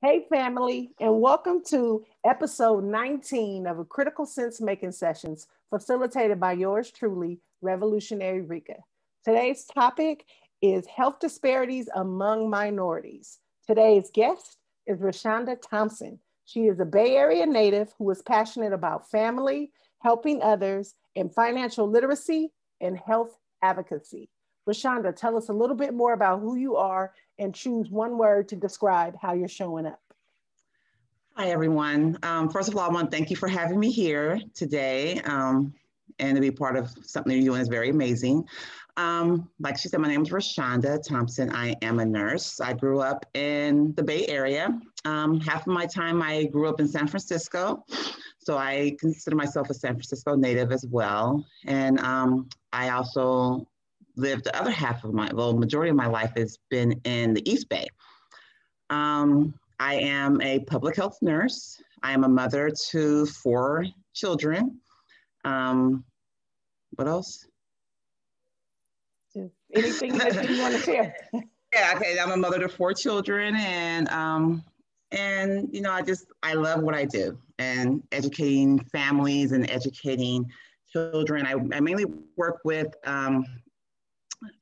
Hey, family, and welcome to episode 19 of a Critical Sense Making Sessions facilitated by yours truly, Revolutionary Rika. Today's topic is health disparities among minorities. Today's guest is Rashawnda Thompson. She is a Bay Area native who is passionate about family, helping others, and financial literacy and health advocacy. Rashawnda, tell us a little bit more about who you are and choose one word to describe how you're showing up. Hi, everyone. Um, first of all, I want to thank you for having me here today um, and to be part of something you're doing is very amazing. Um, like she said, my name is Rashawnda Thompson. I am a nurse. I grew up in the Bay Area. Um, half of my time I grew up in San Francisco. So I consider myself a San Francisco native as well. And um, I also lived the other half of my, well, majority of my life has been in the East Bay. Um, I am a public health nurse. I am a mother to four children. Um, what else? Anything that you want to share? yeah, okay. I'm a mother to four children, and um, and you know, I just I love what I do, and educating families and educating children. I, I mainly work with um,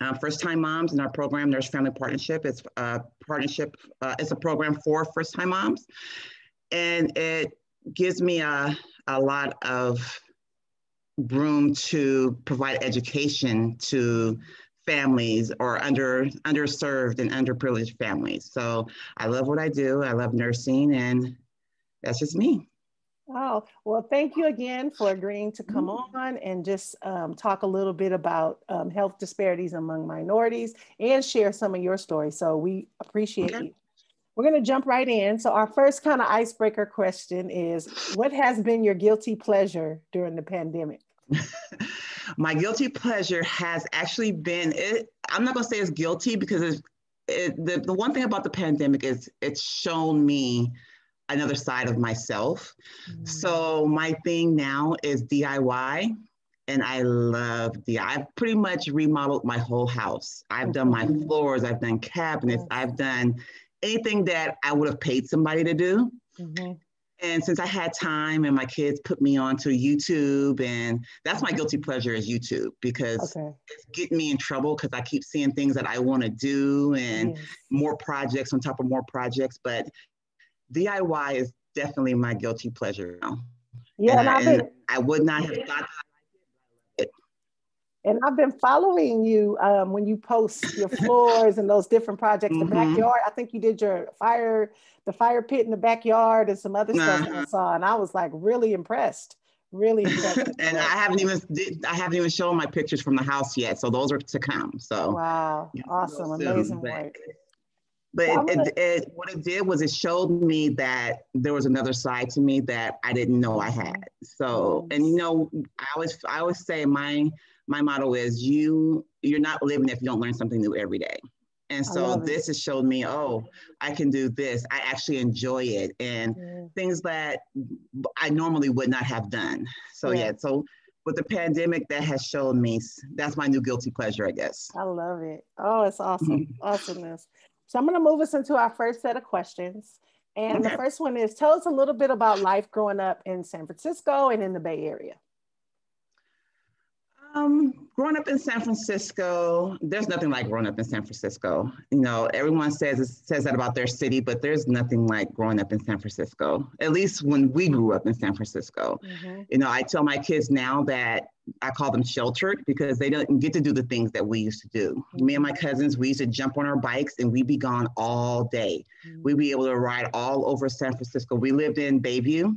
uh, first time moms in our program, Nurse Family Partnership. It's a partnership, uh, it's a program for first time moms. And it gives me a, a lot of room to provide education to families or under underserved and underprivileged families. So I love what I do. I love nursing and that's just me. Oh, well, thank you again for agreeing to come mm-hmm. on and just um, talk a little bit about um, health disparities among minorities and share some of your stories. So we appreciate okay. you. We're going to jump right in. So, our first kind of icebreaker question is What has been your guilty pleasure during the pandemic? My guilty pleasure has actually been, it, I'm not going to say it's guilty because it's, it, the, the one thing about the pandemic is it's shown me another side of myself. Mm. So my thing now is DIY and I love DIY. I've pretty much remodeled my whole house. I've done my mm-hmm. floors, I've done cabinets, I've done anything that I would have paid somebody to do. Mm-hmm. And since I had time and my kids put me onto YouTube, and that's my guilty pleasure is YouTube because okay. it's getting me in trouble because I keep seeing things that I want to do and yes. more projects on top of more projects. But DIY is definitely my guilty pleasure now. Yeah, and, and, I, and I would not have thought it. And I've been following you um, when you post your floors and those different projects. Mm-hmm. The backyard, I think you did your fire, the fire pit in the backyard, and some other stuff uh-huh. I saw, and I was like really impressed. Really impressed. and I haven't even I haven't even shown my pictures from the house yet, so those are to come. So wow, awesome, amazing work. But it, it, it, what it did was it showed me that there was another side to me that I didn't know I had. So, and you know, I always I always say my my motto is you you're not living if you don't learn something new every day. And so this has showed me, oh, I can do this. I actually enjoy it and yeah. things that I normally would not have done. So yeah, yeah so with the pandemic, that has shown me that's my new guilty pleasure, I guess. I love it. Oh, it's awesome. Awesomeness. So I'm going to move us into our first set of questions. And okay. the first one is tell us a little bit about life growing up in San Francisco and in the Bay Area. Um, growing up in San Francisco, there's nothing like growing up in San Francisco. You know, everyone says says that about their city, but there's nothing like growing up in San Francisco. At least when we grew up in San Francisco. Mm-hmm. You know, I tell my kids now that I call them sheltered because they don't get to do the things that we used to do. Mm-hmm. Me and my cousins, we used to jump on our bikes and we'd be gone all day. Mm-hmm. We'd be able to ride all over San Francisco. We lived in Bayview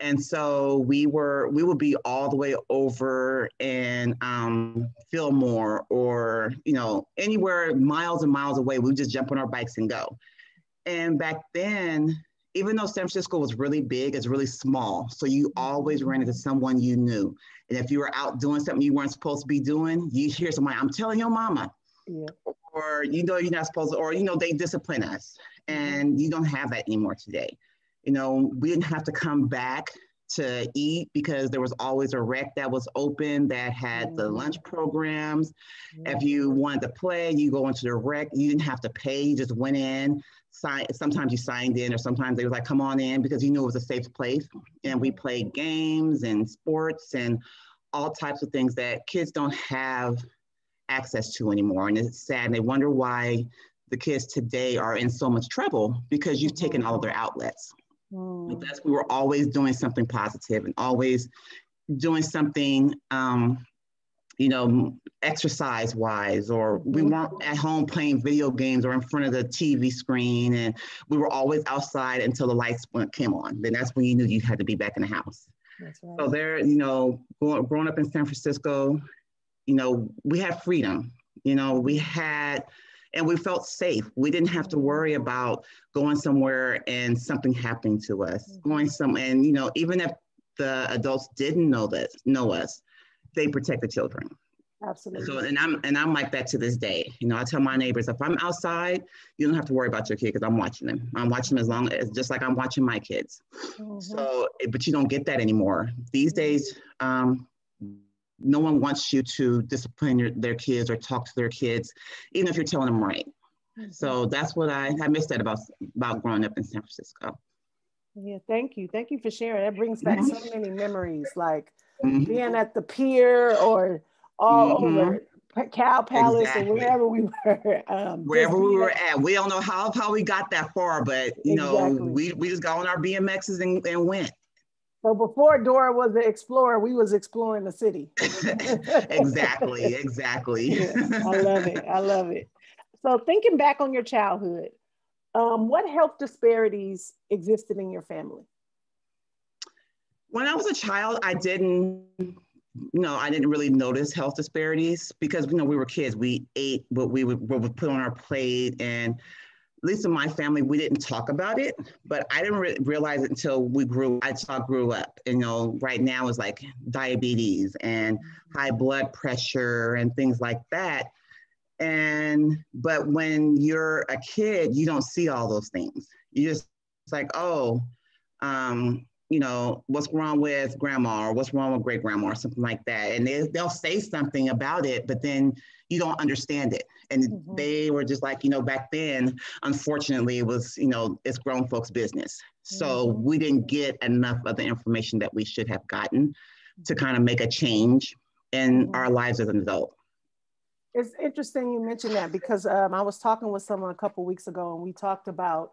and so we were we would be all the way over in um, Fillmore or you know anywhere miles and miles away. We would just jump on our bikes and go. And back then, even though San Francisco was really big, it's really small. So you always ran into someone you knew. And if you were out doing something you weren't supposed to be doing, you hear someone, "I'm telling your mama," yeah. or you know you're not supposed to, or you know they discipline us, mm-hmm. and you don't have that anymore today. You know, we didn't have to come back to eat because there was always a rec that was open that had the mm-hmm. lunch programs. If you wanted to play, you go into the rec, you didn't have to pay, you just went in. sign, sometimes you signed in or sometimes they was like, come on in because you knew it was a safe place. And we played games and sports and all types of things that kids don't have access to anymore. And it's sad. And they wonder why the kids today are in so much trouble because you've taken all of their outlets. Mm. That's we were always doing something positive and always doing something um, you know, exercise wise, or we mm-hmm. weren't at home playing video games or in front of the TV screen. And we were always outside until the lights went, came on. Then that's when you knew you had to be back in the house. Right. So there, you know, growing up in San Francisco, you know, we had freedom, you know, we had, and we felt safe. We didn't have to worry about going somewhere and something happening to us, mm-hmm. going some, and, you know, even if the adults didn't know this, know us, they protect the children. Absolutely. So and I'm and I'm like that to this day. You know, I tell my neighbors if I'm outside, you don't have to worry about your kid because I'm watching them. I'm watching them as long as just like I'm watching my kids. Mm-hmm. So, eh, but you don't get that anymore these days. Um, no one wants you to discipline your, their kids or talk to their kids, even if you're telling them right. Mm-hmm. So that's what I I miss that about about growing up in San Francisco. Yeah, thank you, thank you for sharing. That brings back so many memories, like mm-hmm. being at the pier or all mm-hmm. over Cow Palace exactly. or wherever we were. Um, wherever we were at. We don't know how, how we got that far, but you exactly. know, we, we just got on our BMXs and, and went. So before Dora was the explorer, we was exploring the city. exactly, exactly. yeah, I love it. I love it. So thinking back on your childhood, um, what health disparities existed in your family? when I was a child, I didn't, you know, I didn't really notice health disparities because, you know, we were kids. We ate what we would, what would put on our plate. And at least in my family, we didn't talk about it, but I didn't re- realize it until we grew, I saw grew up. You know, right now is like diabetes and high blood pressure and things like that. And, but when you're a kid, you don't see all those things. You just, it's like, oh, um, you know, what's wrong with grandma or what's wrong with great grandma or something like that. And they, they'll say something about it, but then you don't understand it. And mm-hmm. they were just like, you know, back then, unfortunately, it was, you know, it's grown folks' business. So mm-hmm. we didn't get enough of the information that we should have gotten to mm-hmm. kind of make a change in mm-hmm. our lives as an adult. It's interesting you mentioned that because um, I was talking with someone a couple weeks ago and we talked about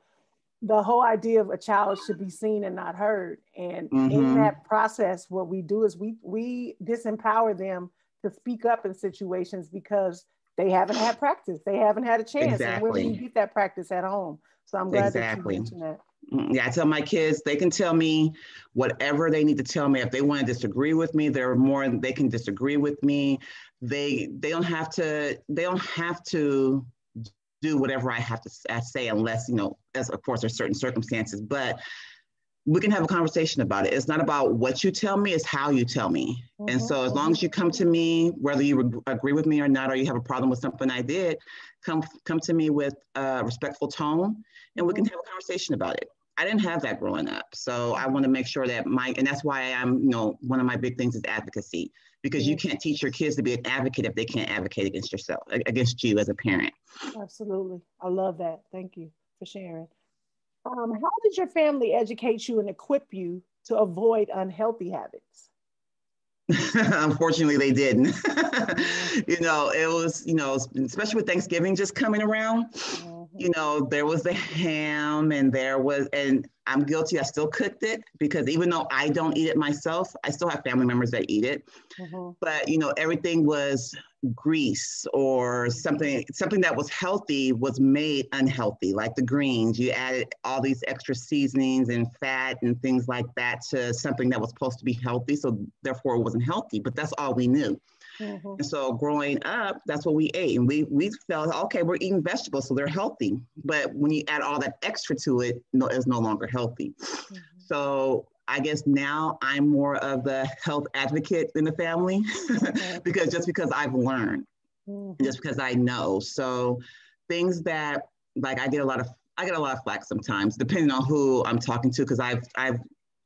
the whole idea of a child should be seen and not heard. And mm-hmm. in that process, what we do is we we disempower them to speak up in situations because they haven't had practice. They haven't had a chance. Exactly. And where do you get that practice at home? So I'm glad exactly. that you mentioned that. Yeah, I tell my kids they can tell me whatever they need to tell me. If they want to disagree with me, they're more they can disagree with me. They they don't have to they don't have to do whatever I have to say, unless, you know, as of course, there's certain circumstances, but we can have a conversation about it. It's not about what you tell me, it's how you tell me. Mm-hmm. And so, as long as you come to me, whether you agree with me or not, or you have a problem with something I did, come come to me with a respectful tone, and we can have a conversation about it. I didn't have that growing up, so I want to make sure that my and that's why I'm, you know, one of my big things is advocacy because you can't teach your kids to be an advocate if they can't advocate against yourself, against you as a parent. Absolutely. I love that. Thank you for sharing. Um, how did your family educate you and equip you to avoid unhealthy habits? Unfortunately, they didn't. you know, it was, you know, especially with Thanksgiving just coming around, mm-hmm. you know, there was the ham and there was, and I'm guilty. I still cooked it because even though I don't eat it myself, I still have family members that eat it. Mm-hmm. But you know, everything was grease or something something that was healthy was made unhealthy, like the greens. You added all these extra seasonings and fat and things like that to something that was supposed to be healthy. So therefore, it wasn't healthy. But that's all we knew. Mm-hmm. And so growing up, that's what we ate. And we we felt, okay, we're eating vegetables, so they're healthy. But when you add all that extra to it, no, it's no longer healthy. Mm-hmm. So I guess now I'm more of the health advocate in the family mm-hmm. because just because I've learned, mm-hmm. just because I know. So things that like I get a lot of I get a lot of flack sometimes, depending on who I'm talking to, because I've I've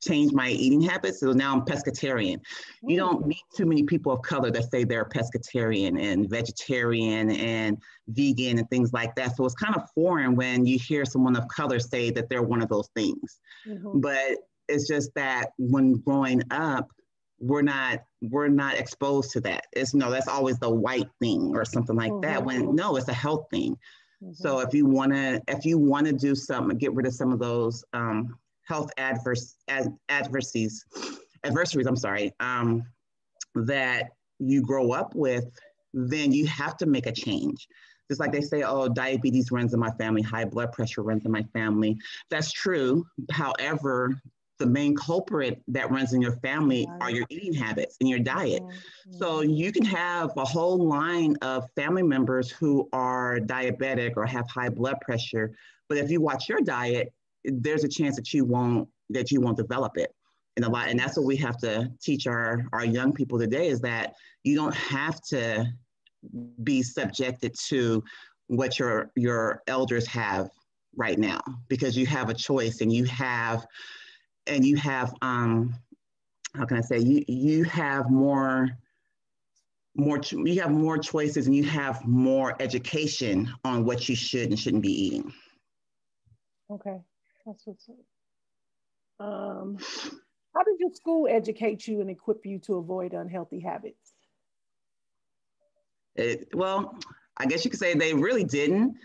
changed my eating habits. So now I'm pescatarian. Mm. You don't meet too many people of color that say they're pescatarian and vegetarian and vegan and things like that. So it's kind of foreign when you hear someone of color say that they're one of those things. Mm-hmm. But it's just that when growing up, we're not we're not exposed to that. It's no, that's always the white thing or something like mm-hmm. that. When no, it's a health thing. Mm-hmm. So if you wanna if you wanna do something, get rid of some of those um, health adverse ad, adversities, adversaries, I'm sorry, um, that you grow up with, then you have to make a change. Just like they say, oh, diabetes runs in my family, high blood pressure runs in my family. That's true. However, the main culprit that runs in your family are your eating habits and your diet. Mm-hmm. So you can have a whole line of family members who are diabetic or have high blood pressure, but if you watch your diet, there's a chance that you won't that you won't develop it and a lot and that's what we have to teach our our young people today is that you don't have to be subjected to what your your elders have right now because you have a choice and you have and you have um how can i say you you have more more you have more choices and you have more education on what you should and shouldn't be eating okay that's what's um, how did your school educate you and equip you to avoid unhealthy habits? It, well, I guess you could say they really didn't.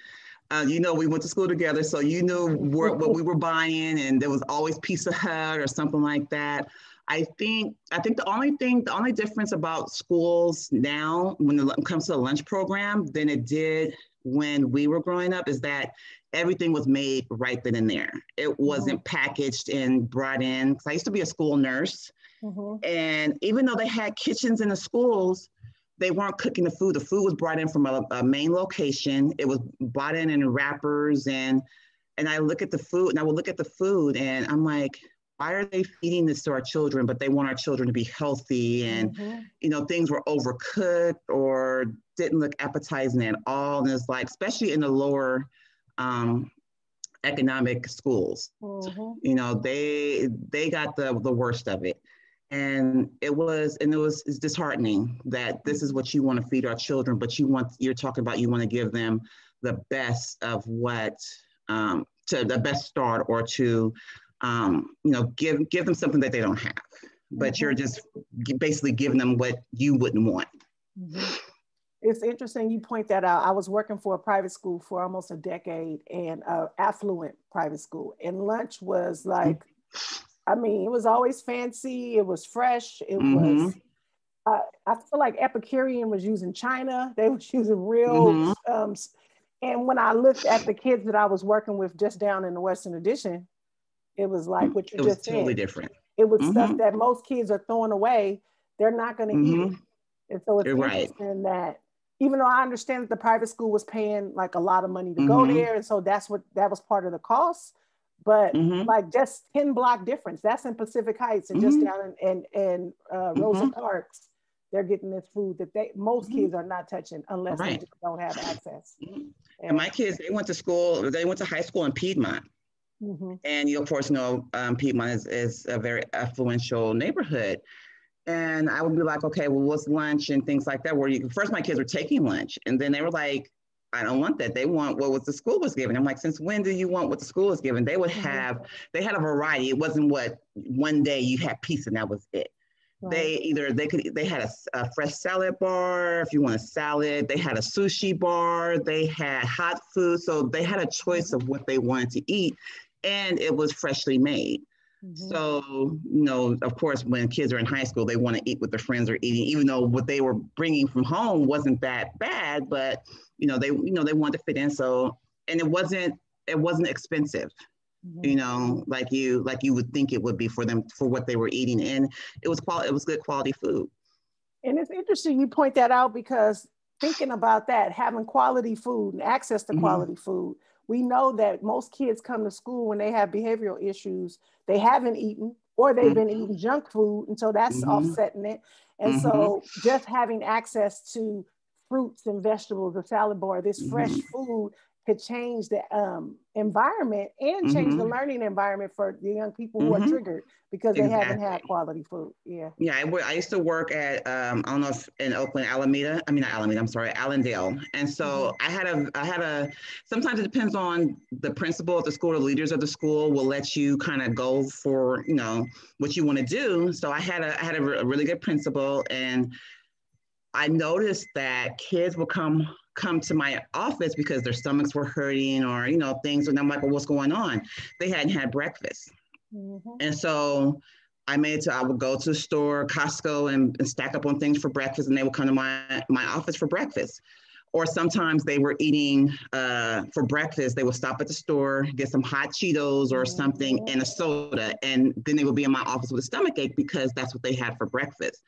Uh, you know, we went to school together, so you knew what, what we were buying, and there was always Pizza Hut or something like that. I think I think the only thing, the only difference about schools now when it comes to the lunch program than it did when we were growing up is that everything was made right then and there. It wasn't mm-hmm. packaged and brought in. Cause I used to be a school nurse. Mm-hmm. And even though they had kitchens in the schools, they weren't cooking the food. The food was brought in from a, a main location. It was brought in in wrappers and and I look at the food and I would look at the food and I'm like, why are they feeding this to our children? But they want our children to be healthy and mm-hmm. you know, things were overcooked or didn't look appetizing at all. And it's like, especially in the lower um, economic schools. Mm-hmm. You know, they they got the the worst of it. And it was, and it was it's disheartening that this is what you want to feed our children, but you want you're talking about you want to give them the best of what um, to the best start or to um, you know give give them something that they don't have, but mm-hmm. you're just basically giving them what you wouldn't want. Mm-hmm it's interesting you point that out. I was working for a private school for almost a decade and uh, affluent private school. And lunch was like, I mean, it was always fancy. It was fresh. It mm-hmm. was, uh, I feel like Epicurean was using China. They was using real. Mm-hmm. Um, and when I looked at the kids that I was working with just down in the Western Addition, it was like what you it just was totally different. It was mm-hmm. stuff that most kids are throwing away. They're not going to eat. Mm-hmm. And so it's You're interesting right. that even though I understand that the private school was paying like a lot of money to mm-hmm. go there, and so that's what that was part of the cost. But mm-hmm. like just 10 block difference, that's in Pacific Heights and mm-hmm. just down in, in, in uh, Rosa mm-hmm. Parks, they're getting this food that they most mm-hmm. kids are not touching unless right. they don't have access. And, mm-hmm. and, my kids, they went to school, they went to high school in Piedmont. And you of course know um, Piedmont is, is a very affluential neighborhood. And I would be like, okay, well, what's lunch and things like that? Where you first my kids were taking lunch, and then they were like, I don't want that. They want what was the school was giving. I'm like, since when do you want what the school is giving? They would mm-hmm. have, they had a variety. It wasn't what one day you had pizza and that was it. Right. They either they could they had a, a, fresh salad bar if you want a salad. They had a sushi bar. They had hot food. So they had a choice of what they wanted to eat, and it was freshly made. Mm-hmm. So, you know, of course, when kids are in high school, they want to eat what their friends are eating, even though what they were bringing from home wasn't that bad, but you know, they, you know, they wanted to fit in. So, and it wasn't, it wasn't expensive, mm-hmm. you know, like you, like you would think it would be for them for what they were eating, and it was quality, it was good quality food. And it's interesting you point that out because thinking about that, having quality food and access to mm-hmm. quality food we know that most kids come to school when they have behavioral issues, they haven't eaten or they've been eating junk food. And so that's mm-hmm. offsetting it. And mm-hmm. so just having access to fruits and vegetables, a salad bar, this fresh mm-hmm. food could change the um, environment and change mm-hmm. the learning environment for the young people who mm-hmm. are triggered because they exactly. haven't had quality food. Yeah. Yeah. I, I used to work at, um, I don't know if in Oakland, Alameda, I mean, not Alameda, I'm sorry, Allendale. And so mm-hmm. I had a, I had a, sometimes it depends on the principal of the school, the leaders of the school will let you kind of go for, you know, what you want to do. So I had a, I had a, a really good principal and I noticed that kids would come come to my office because their stomachs were hurting or you know things. And i'm like well what's going on? They hadn't had breakfast. Mm-hmm. and so i made it to i would go to the store costco and, and, stack up on things for breakfast and they would come to my my office for breakfast. Or sometimes they were eating uh, for breakfast they would stop at the store get some hot cheetos or mm-hmm. something and a soda and then they would be in my office with a stomach ache because that's what they had for breakfast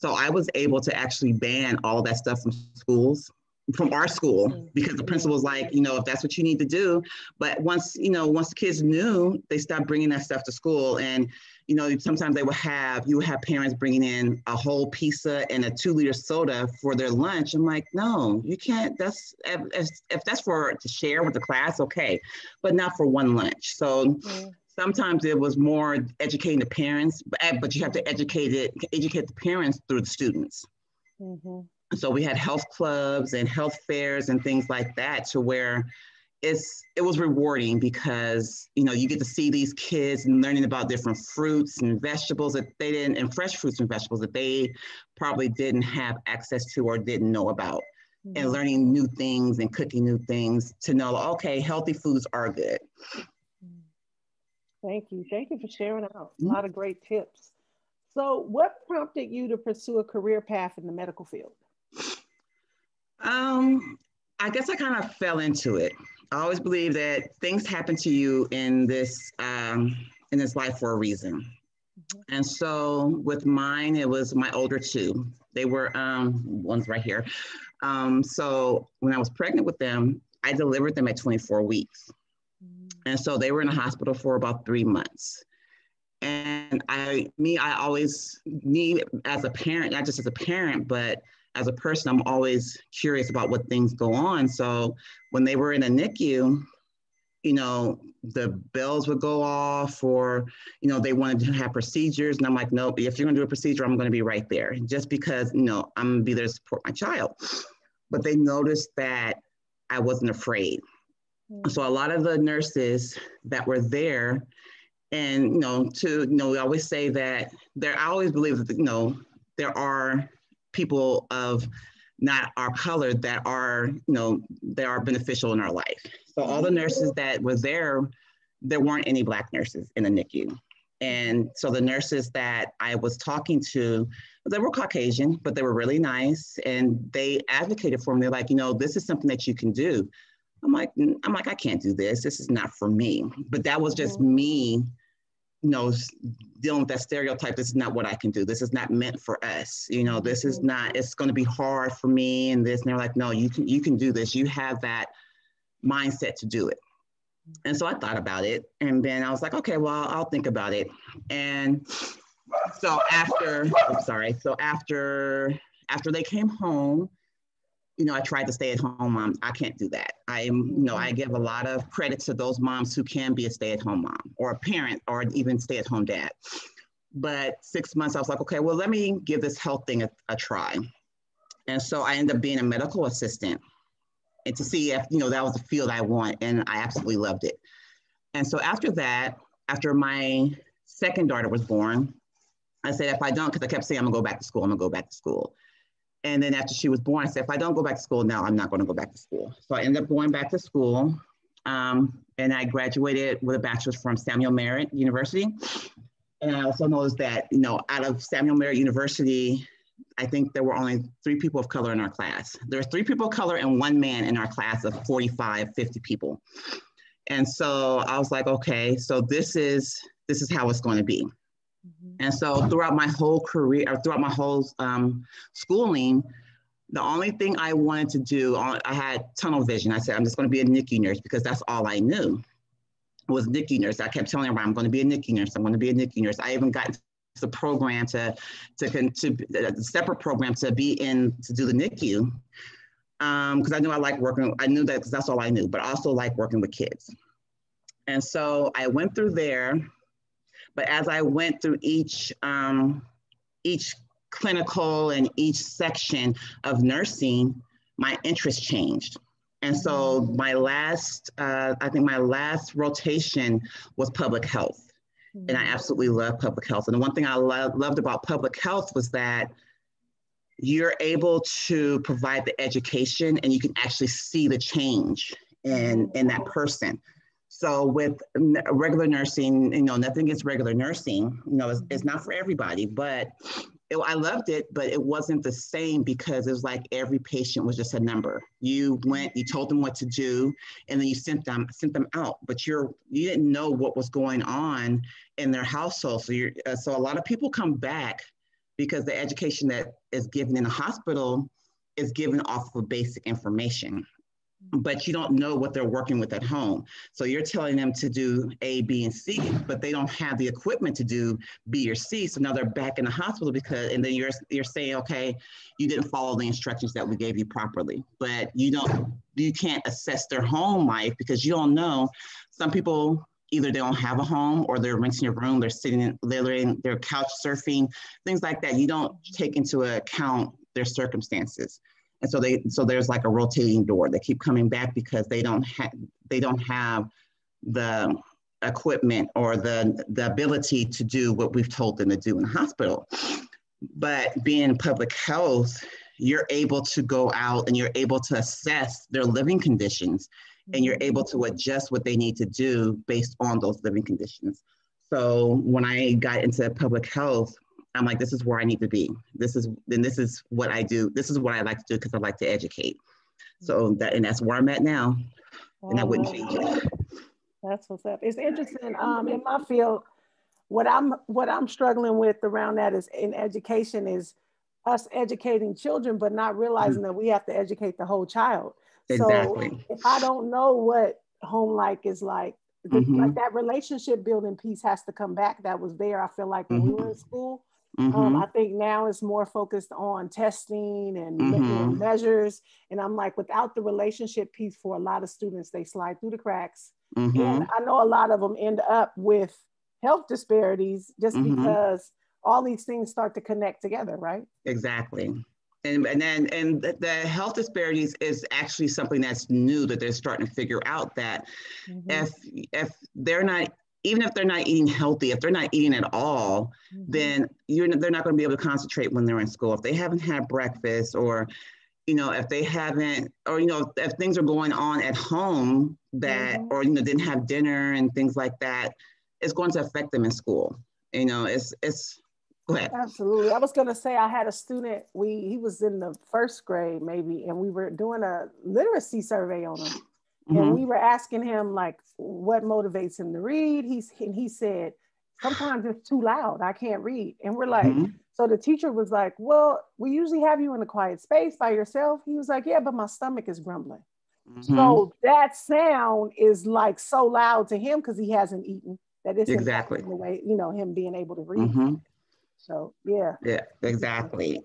so I was able to actually ban all that stuff from schools from our school mm-hmm. because the principal was like, you know, if that's what you need to do. But once, you know, once the kids knew, they stopped bringing that stuff to school. And, you know, sometimes they would have, you would have parents bringing in a whole pizza and a two liter soda for their lunch. I'm like, no, you can't, that's, if, if that's for to share with the class, okay, but not for one lunch. So mm-hmm. Sometimes it was more educating the parents, but, but you have to educate it, educate the parents through the students. Mm-hmm so we had health clubs and health fairs and things like that to where it's it was rewarding because you know you get to see these kids and learning about different fruits and vegetables that they didn't and fresh fruits and vegetables that they probably didn't have access to or didn't know about mm-hmm. and learning new things and cooking new things to know okay healthy foods are good thank you thank you for sharing out a lot of great tips so what prompted you to pursue a career path in the medical field um, I guess I kind of fell into it. I always believe that things happen to you in this um, in this life for a reason. Mm-hmm. And so with mine, it was my older two. They were um, ones right here. Um, so when I was pregnant with them, I delivered them at 24 weeks. And so they were in the hospital for about three months. And I, me, I always, me as a parent, not just as a parent, but as a person, I'm always curious about what things go on. So when they were in a NICU, you know, the bells would go off or, you know, they wanted to have procedures. And I'm like, nope, if you're gonna do a procedure, I'm gonna be right there just because, you know, I'm gonna be there to support my child. But they noticed that I wasn't afraid. Mm-hmm. So a lot of the nurses that were there, and, you know, to, you know, we always say that there, I always believe that, you know, there are people of not our color that are, you know, that are beneficial in our life. So all the nurses that were there, there weren't any black nurses in the NICU. And so the nurses that I was talking to, they were Caucasian, but they were really nice and they advocated for me. They're like, you know, this is something that you can do. I'm like, I'm like, I can't do this. This is not for me. But that was just mm-hmm. me you know, dealing with that stereotype, this is not what I can do. This is not meant for us. You know, this is not, it's going to be hard for me and this. And they're like, no, you can, you can do this. You have that mindset to do it. And so I thought about it. And then I was like, okay, well, I'll think about it. And so after, I'm sorry. So after, after they came home, you know, I tried to stay at home mom. I can't do that. I am, you know, I give a lot of credit to those moms who can be a stay at home mom or a parent or even stay at home dad. But six months, I was like, okay, well, let me give this health thing a, a try. And so I ended up being a medical assistant and to see if, you know, that was the field I want. And I absolutely loved it. And so after that, after my second daughter was born, I said, if I don't, because I kept saying, I'm gonna go back to school, I'm gonna go back to school. And then after she was born, I said, if I don't go back to school now, I'm not going to go back to school. So I ended up going back to school. Um, and I graduated with a bachelor's from Samuel Merritt University. And I also noticed that, you know, out of Samuel Merritt University, I think there were only three people of color in our class. There were three people of color and one man in our class of 45, 50 people. And so I was like, okay, so this is this is how it's going to be. Mm-hmm. And so throughout my whole career, or throughout my whole um, schooling, the only thing I wanted to do, I had tunnel vision. I said, I'm just going to be a NICU nurse because that's all I knew was NICU nurse. I kept telling everyone, I'm going to be a NICU nurse. I'm going to be a NICU nurse. I even got the program to, to, to, a separate program to be in, to do the NICU. because um, I knew I liked working. I knew that because that's all I knew, but I also like working with kids. And so I went through there, but as I went through each um, each clinical and each section of nursing, my interest changed. And so my last, uh, I think my last rotation was public health. And I absolutely love public health. And the one thing I lo- loved about public health was that you're able to provide the education and you can actually see the change in, in that person. So with regular nursing, you know, nothing against regular nursing, you know, it's, it's not for everybody, but it, I loved it, but it wasn't the same because it was like every patient was just a number. You went, you told them what to do, and then you sent them sent them out. But you're you didn't know what was going on in their household. So you're uh, so a lot of people come back because the education that is given in the hospital is given off of basic information but you don't know what they're working with at home. So you're telling them to do A, B, and C, but they don't have the equipment to do B or C. So now they're back in the hospital because, and then you're you're saying, okay, you didn't follow the instructions that we gave you properly, but you don't, you can't assess their home life because you don't know. Some people either they don't have a home or they're renting a room, they're sitting, in, they're in, they're couch surfing, things like that. You don't take into account their circumstances and so they so there's like a rotating door. They keep coming back because they don't have they don't have the equipment or the the ability to do what we've told them to do in the hospital. But being public health you're able to go out and you're able to assess their living conditions and you're able to adjust what they need to do based on those living conditions. So when i got into public health I'm like, this is where I need to be. This is, then this is what I do. This is what I like to do because I like to educate. So that, and that's where I'm at now. And I wouldn't change it. That's what's up. It's interesting. Um, in my field, what I'm what I'm struggling with around that is in education is us educating children, but not realizing mm-hmm. that we have to educate the whole child. Exactly. So if I don't know what home like is like, mm-hmm. like that relationship building piece has to come back. That was there. I feel like when mm-hmm. we were in school, um, mm-hmm. Um, I think now it's more focused on testing and mm-hmm. measures. And I'm like, without the relationship piece for a lot of students, they slide through the cracks. Mm-hmm. And I know a lot of them end up with health disparities just mm-hmm. because all these things start to connect together, right? Exactly. And, and then and the, the health disparities is actually something that's new that they're starting to figure out that mm-hmm. if if they're not even if they're not eating healthy, if they're not eating at all, mm-hmm. then you're they're not going to be able to concentrate when they're in school. If they haven't had breakfast, or you know, if they haven't, or you know, if things are going on at home that, mm-hmm. or you know, didn't have dinner and things like that, it's going to affect them in school. You know, it's it's. Go ahead. Absolutely. I was going to say I had a student. We he was in the first grade maybe, and we were doing a literacy survey on him Mm-hmm. And we were asking him like what motivates him to read. He's and he said, sometimes it's too loud. I can't read. And we're like, mm-hmm. so the teacher was like, Well, we usually have you in a quiet space by yourself. He was like, Yeah, but my stomach is grumbling. Mm-hmm. So that sound is like so loud to him because he hasn't eaten that it's exactly the way, you know, him being able to read. Mm-hmm. So yeah. Yeah, exactly.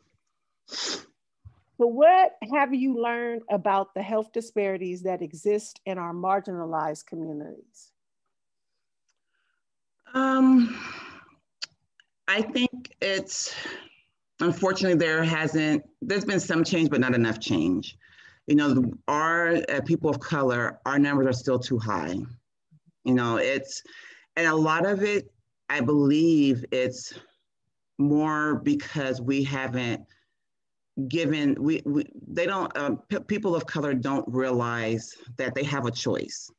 So, what have you learned about the health disparities that exist in our marginalized communities? Um, I think it's unfortunately there hasn't. There's been some change, but not enough change. You know, our uh, people of color, our numbers are still too high. You know, it's and a lot of it, I believe, it's more because we haven't given we, we they don't um, p- people of color don't realize that they have a choice.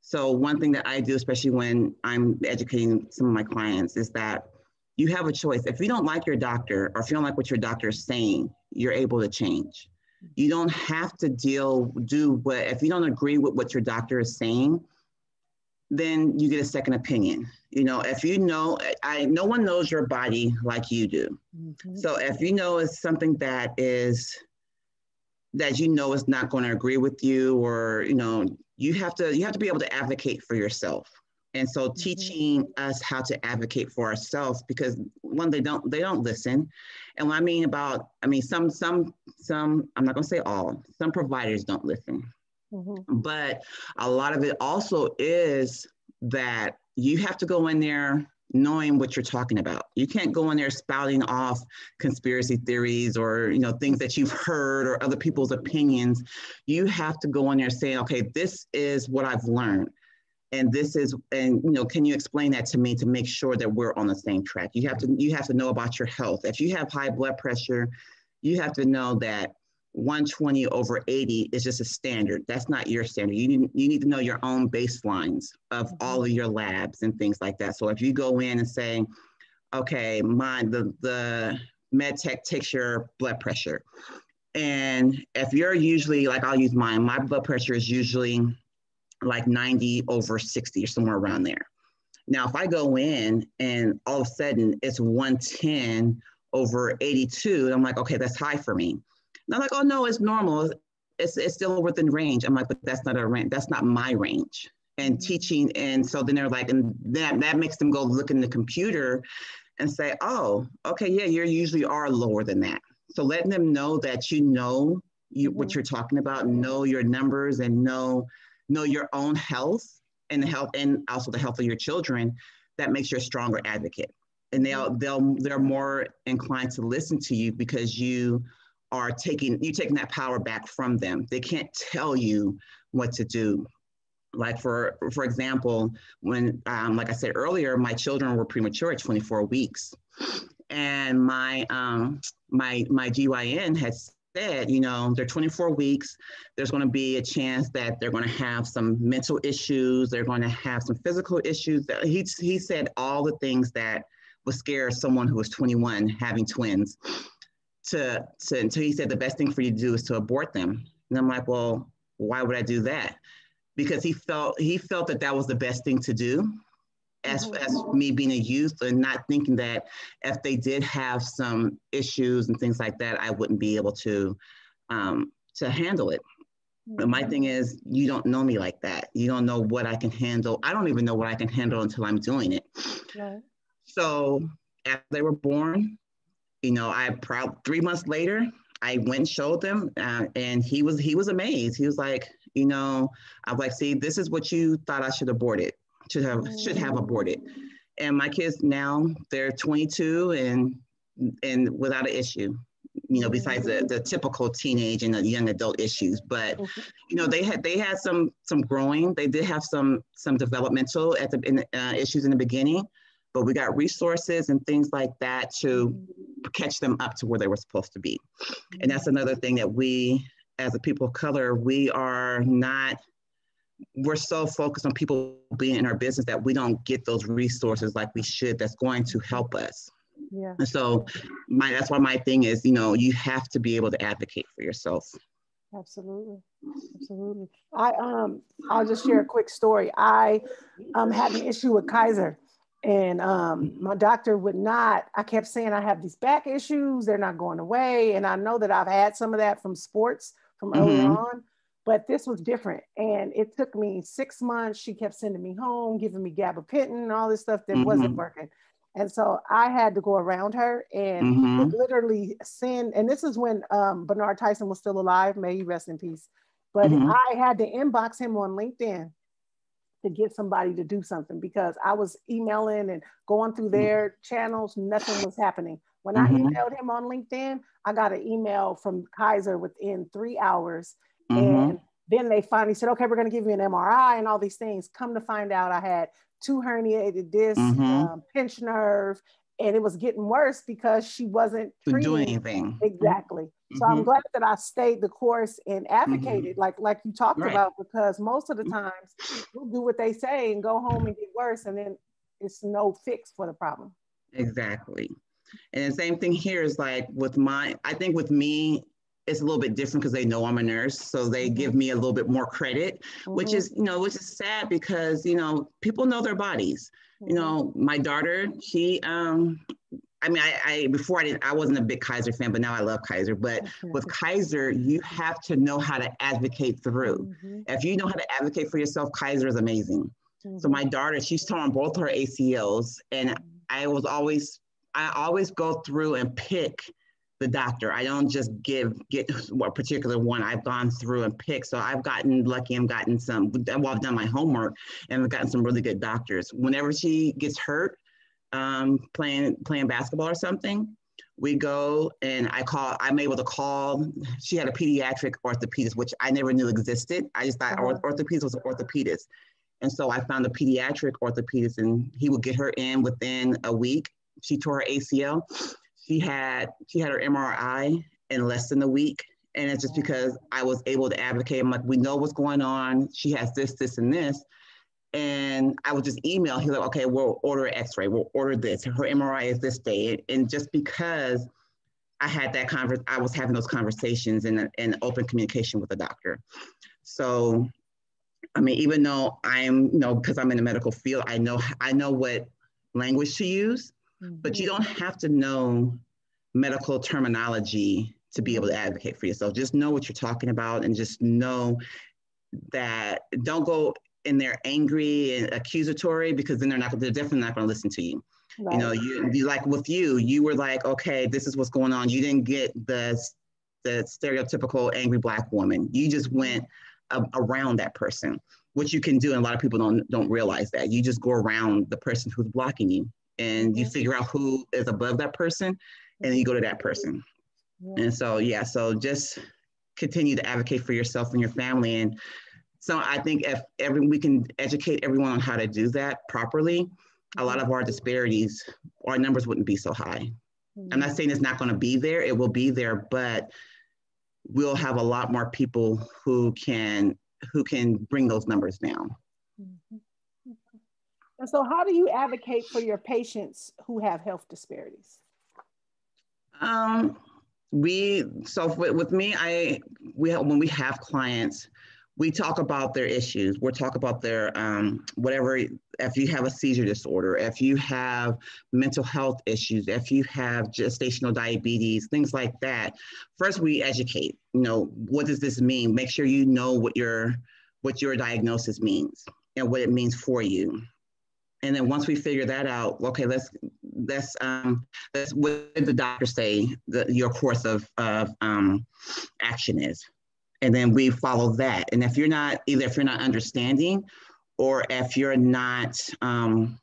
So one thing that i do especially when i'm educating some of my clients is that you have a choice. If you don't like your doctor or if you don't like what your doctor is saying you're able to change. You don't have to deal do what if you don't agree with what your doctor is saying then you get a second opinion. You know, if you know, I no one knows your body like you do. Mm-hmm. So if you know it's something that is that you know is not going to agree with you, or you know, you have to you have to be able to advocate for yourself. And so mm-hmm. teaching us how to advocate for ourselves because one, they don't they don't listen. And what I mean about, I mean, some, some, some, I'm not gonna say all, some providers don't listen. Mm-hmm. But a lot of it also is that you have to go in there knowing what you're talking about. You can't go in there spouting off conspiracy theories or you know things that you've heard or other people's opinions. You have to go in there saying, okay, this is what I've learned. And this is, and you know, can you explain that to me to make sure that we're on the same track? You have to, you have to know about your health. If you have high blood pressure, you have to know that 120 over 80 is just a standard. That's not your standard. You need, you need to know your own baselines of mm-hmm. all of your labs and things like that. So if you go in and say, okay, mine, the, the med tech takes your blood pressure. And if you're usually, like I'll use mine, my blood pressure is usually like 90 over 60 or somewhere around there. Now, if I go in and all of a sudden it's 110 over 82, I'm like, okay, that's high for me. And I'm like, oh no, it's normal. It's, it's still within range. I'm like, but that's not a range. That's not my range. And mm-hmm. teaching, and so then they're like, and that that makes them go look in the computer and say, oh, okay, yeah, you usually are lower than that. So letting them know that you know you, what mm-hmm. you're talking about, know your numbers, and know know your own health and the health, and also the health of your children. That makes you a stronger advocate, and they'll mm-hmm. they'll they're more inclined to listen to you because you are taking you taking that power back from them. They can't tell you what to do. Like for for example, when um, like I said earlier, my children were premature at 24 weeks, and my um, my my GYN has said, you know, they're 24 weeks. There's going to be a chance that they're going to have some mental issues. They're going to have some physical issues. He he said all the things that would scare someone who was 21 having twins to, to until he said the best thing for you to do is to abort them. And I'm like, well, why would I do that? Because he felt he felt that that was the best thing to do. As, mm-hmm. as me being a youth and not thinking that if they did have some issues and things like that, I wouldn't be able to um, to handle it. But my thing is, you don't know me like that. You don't know what I can handle. I don't even know what I can handle until I'm doing it. Yeah. So after they were born, you know, I proud three months later, I went and showed them, uh, and he was he was amazed. He was like, you know, I was like, see, this is what you thought I should abort it, should have should have aborted. And my kids now they're 22 and and without an issue you know, besides the, the typical teenage and the young adult issues. But you know, they had they had some some growing. They did have some some developmental at the in, uh, issues in the beginning, but we got resources and things like that to catch them up to where they were supposed to be. And that's another thing that we, as a people of color, we are not, we're so focused on people being in our business that we don't get those resources like we should that's going to help us. Yeah. And so my that's why my thing is, you know, you have to be able to advocate for yourself. Absolutely. Absolutely. I um I'll just share a quick story. I um had an issue with Kaiser and um, my doctor would not i kept saying i have these back issues. They're not going away. And i know that i've had some of that from sports from mm-hmm. early on but this was different. And it took me six months. She kept sending me home giving me gabapentin and all this stuff that mm-hmm. wasn't working. And so i had to go around her and mm-hmm. literally send and this is when um, bernard tyson was still alive. May he rest in peace. But mm-hmm. i had to inbox him on linkedin to get somebody to do something because I was emailing and going through mm-hmm. their channels, nothing was happening. When mm-hmm. I emailed him on LinkedIn, I got an email from Kaiser within three hours. Mm-hmm. And then they finally said, okay, we're going to give you an MRI and all these things. Come to find out, I had two herniated discs, mm-hmm. um, pinched nerve, and it was getting worse because she wasn't doing anything. Exactly. Mm-hmm. So I'm glad that I stayed the course and advocated, mm-hmm. like like you talked right. about, because most of the mm-hmm. times we'll do what they say and go home and get worse, and then it's no fix for the problem. Exactly. And the same thing here is like with my, I think with me, it's a little bit different because they know I'm a nurse, so they mm-hmm. give me a little bit more credit, mm-hmm. which is you know which is sad because you know people know their bodies. Mm-hmm. You know, my daughter, she um, I mean, I, I, before I didn't, I wasn't a big Kaiser fan, but now I love Kaiser. But with Kaiser, you have to know how to advocate through. Mm-hmm. If you know how to advocate for yourself, Kaiser is amazing. Mm-hmm. So my daughter, she's torn on both her ACLs, and mm-hmm. I was always, I always go through and pick the doctor. I don't just give get a particular one. I've gone through and picked. So I've gotten lucky. I've gotten some. Well, I've done my homework and I've gotten some really good doctors. Whenever she gets hurt, um, playing playing basketball or something, we go and I call. I'm able to call. She had a pediatric orthopedist, which I never knew existed. I just thought uh-huh. orthopedist was an orthopedist. And so I found a pediatric orthopedist, and he would get her in within a week. She tore her ACL she had she had her MRI in less than a week. And it's just because I was able to advocate. I'm like, we know what's going on. She has this, this, and this. And I would just email. He's like, okay, we'll order an X-ray. We'll order this. Her MRI is this day. And just because I had that convers, I was having those conversations and in open communication with the doctor. So, I mean, even though I'm, you know, because I'm in the medical field, I know I know what language to use but you mm-hmm. don't have to know medical terminology to be able to advocate for yourself. Just know what you're talking about and just know that don't go in there angry and accusatory because then they're not they're definitely not going to listen to you. Right. You know, you, you like with you, you were like, okay, this is what's going on. You didn't get the the stereotypical angry black woman. You just went a, around that person, which you can do, and a lot of people don't don't realize that. You just go around the person who's blocking you and you mm-hmm. figure out who is above that person and then you go to that person. And so, yeah, so just continue to advocate for yourself and your family. And so I think if every we can educate everyone on how to do that properly, a lot mm-hmm. of our disparities, our numbers wouldn't be so high. I'm not mm-hmm. saying it's not going to be there, it will be there, but we'll have a lot more people who can who can bring those numbers down. Mm-hmm. And so, how do you advocate for your patients who have health disparities? Um, we so with, with me, I we have, when we have clients, we talk about their issues. we talk about their um, whatever. If you have a seizure disorder, if you have mental health issues, if you have gestational diabetes, things like that. First, we educate. You know, what does this mean? Make sure you know what your what your diagnosis means and what it means for you and then once we figure that out, okay, let's let's um, let's what did the doctor say that your course of of um, action is, and then we follow that. And if you're not either if you're not understanding, or if you're not um,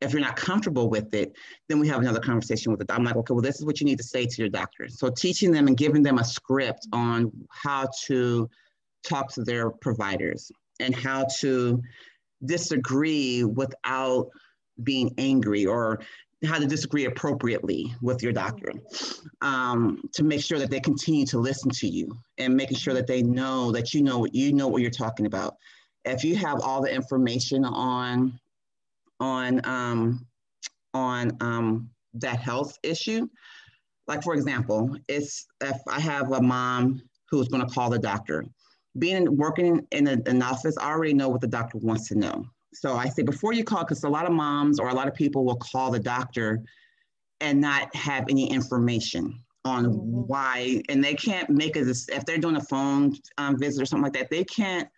if you're not comfortable with it, then we have another conversation with it. I'm like, okay, well, this is what you need to say to your doctor. So teaching them and giving them a script on how to talk to their providers and how to disagree without being angry or how to disagree appropriately with your doctor um, to make sure that they continue to listen to you and making sure that they know that you know what you know what you're talking about. If you have all the information on on um, on um, that health issue like for example it's if i have a mom who's going to call the doctor being working in a, an office, I already know what the doctor wants to know. So I say before you call, because a lot of moms or a lot of people will call the doctor and not have any information on mm-hmm. why, and they can't make a, if they're doing a phone um, visit or something like that, they can't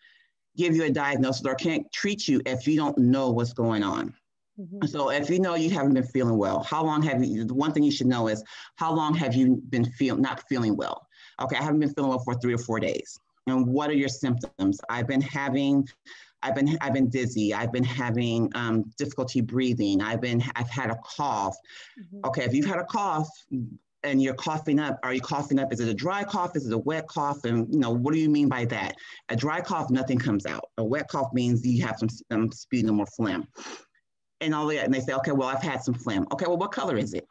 give you a diagnosis or can't treat you if you don't know what's going on. Mm-hmm. So if you know you haven't been feeling well, how long have you, the one thing you should know is how long have you been feeling not feeling well? Okay, I haven't been feeling well for three or four days and what are your symptoms? I've been having, I've been, I've been dizzy. I've been having um, difficulty breathing. I've been, I've had a cough. Mm-hmm. Okay, if you've had a cough and you're coughing up, are you coughing up? Is it a dry cough? Is it a wet cough? And you know, what do you mean by that? A dry cough, nothing comes out. A wet cough means you have some um, sputum or phlegm. And all that, and they say, okay, well, I've had some phlegm. Okay, well, what color is it?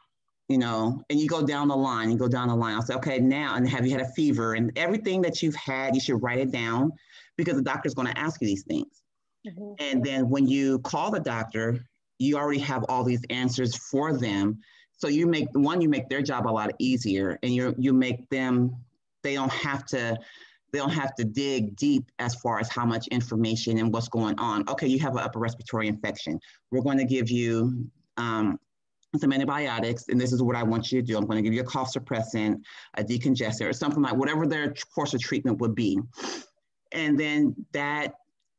You know, and you go down the line, you go down the line. I'll say, okay, now, and have you had a fever? And everything that you've had, you should write it down because the doctor's going to ask you these things. Mm-hmm. And then when you call the doctor, you already have all these answers for them. So you make one, you make their job a lot easier, and you you make them they don't have to they don't have to dig deep as far as how much information and what's going on. Okay, you have an upper respiratory infection. We're going to give you um, some antibiotics, and this is what I want you to do. I'm going to give you a cough suppressant, a decongestant, or something like whatever their course of treatment would be. And then that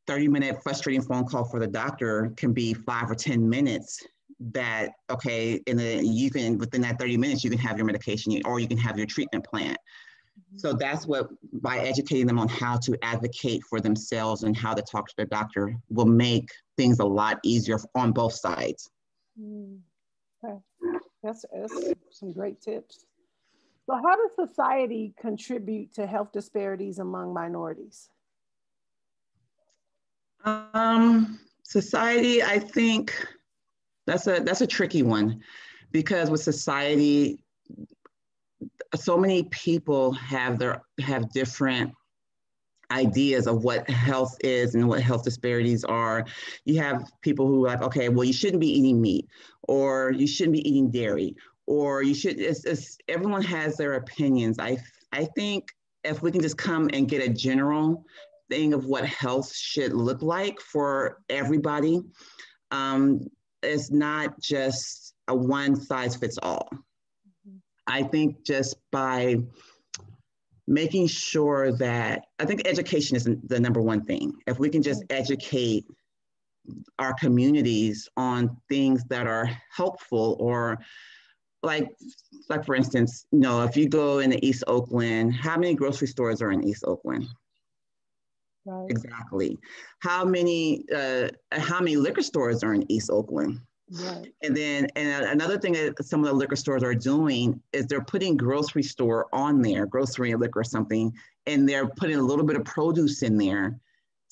30 minute frustrating phone call for the doctor can be five or 10 minutes that okay and then you can within that 30 minutes you can have your medication or you can have your treatment plan mm-hmm. so that's what by educating them on how to advocate for themselves and how to talk to their doctor will make things a lot easier on both sides mm. That's, that's some great tips. So how does society contribute to health disparities among minorities? Um, society, I think that's a that's a tricky one because with society, so many people have their have different ideas of what health is and what health disparities are. You have people who are like, okay, well, you shouldn't be eating meat, or you shouldn't be eating dairy, or you should. It's, it's, everyone has their opinions. I I think if we can just come and get a general thing of what health should look like for everybody. Um, it's not just a one size fits all. Mm-hmm. I think just by making sure that I think education is the number one thing. If we can just mm-hmm. educate our communities on things that are helpful or like like for instance, you know, if you go into East Oakland, how many grocery stores are in East Oakland? Right. Exactly. How many uh, how many liquor stores are in East Oakland? Right. And then and another thing that some of the liquor stores are doing is they're putting grocery store on there, grocery and liquor or something, and they're putting a little bit of produce in there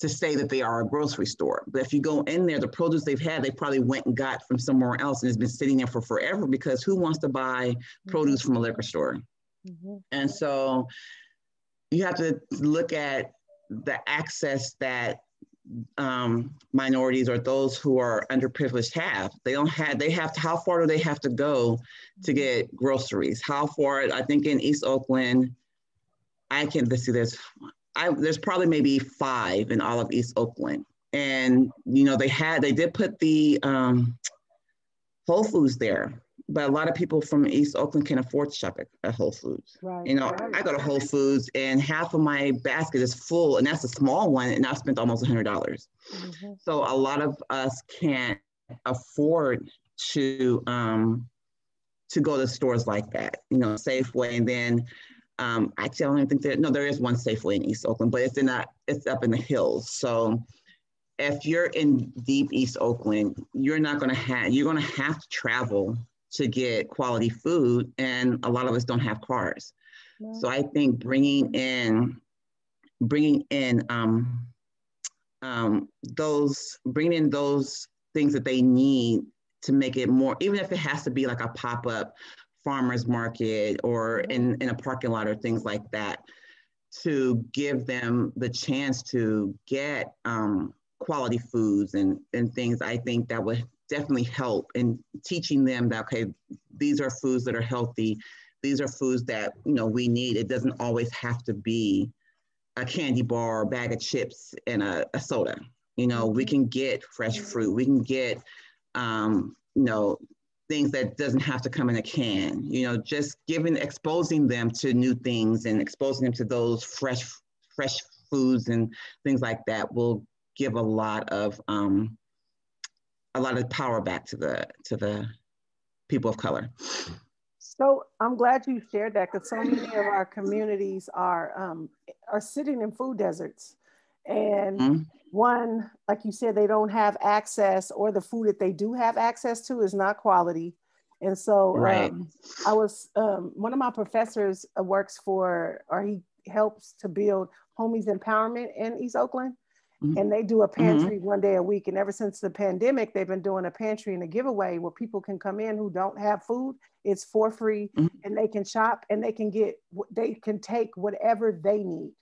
to say that they are a grocery store. But if you go in there, the produce they've had, they probably went and got from somewhere else and has been sitting there for forever because who wants to buy produce from a liquor store? Mm-hmm. And so you have to look at the access that um, minorities or those who are underprivileged have. They don't have, they have to, how far do they have to go to get groceries? How far, I think in East Oakland, I can, let's see, there's, I, there's probably maybe five in all of East Oakland. And, you know, they had, they did put the um, Whole Foods there but a lot of people from East Oakland can afford to shop at, at Whole Foods. Right. You know, right. I go to Whole Foods and half of my basket is full, and that's a small one, and I've spent almost 100. dollars mm-hmm. So a lot of us can't afford to um, to go to stores like that. You know, Safeway, and then um, actually I don't even think there. No, there is one Safeway in East Oakland, but it's in that it's up in the hills. So if you're in deep East Oakland, you're not going to have you're going to have to travel to get quality food, and a lot of us don't have cars. So I think bringing in, bringing in um, um, those, bringing in those things that they need to make it more, even if it has to be like a pop up farmers market or in, in a parking lot or things like that, to give them the chance to get um, quality foods and, and things, I think that would definitely help in teaching them that okay these are foods that are healthy. These are foods that you know we need. It doesn't always have to be a candy bar a bag of chips and a, a soda. You know we can get fresh fruit. We can get um, you know things that doesn't have to come in a can. You know just giving exposing them to new things and exposing them to those fresh fresh foods and things like that will give a lot of um, a lot of power back to the to the people of color. So I'm glad you shared that because so many of our communities are um, are sitting in food deserts, and mm-hmm. one, like you said, they don't have access, or the food that they do have access to is not quality. And so right. um, I was um, one of my professors uh, works for, or he helps to build homies empowerment in East Oakland. Mm-hmm. And they do a mm-hmm. pantry mm-hmm. one day a week. And ever since the pandemic, they've been doing a pantry and a giveaway where people can come in who don't have food. It's for free mm-hmm. and they can shop and they can get, they can take whatever they need.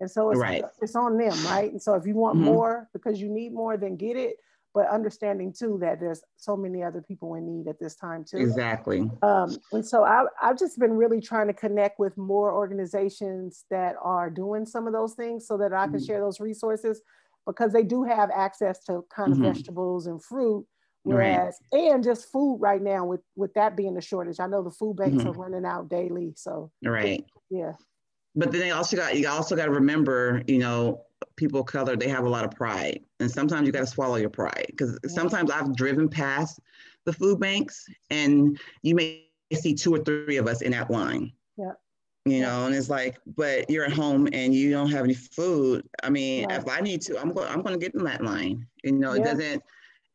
And so it's, right. it's on them, right? And so if you want mm-hmm. more because you need more, then get it. But understanding too that there's so many other people in need at this time too. Exactly. Um, and so I, I've just been really trying to connect with more organizations that are doing some of those things so that I can mm-hmm. share those resources because they do have access to kind of mm-hmm. vegetables and fruit whereas right. and just food right now with with that being a shortage i know the food banks mm-hmm. are running out daily so right yeah but then they also got you also got to remember you know people of color, they have a lot of pride. And sometimes you got to swallow your pride because yeah. sometimes I've driven past the food banks and you may see two or three of us in that line. Yeah. You know, and it's like, but you're at home and you don't have any food. I mean, if I need to, I'm going. I'm going to get in that line. You know, yeah. it doesn't.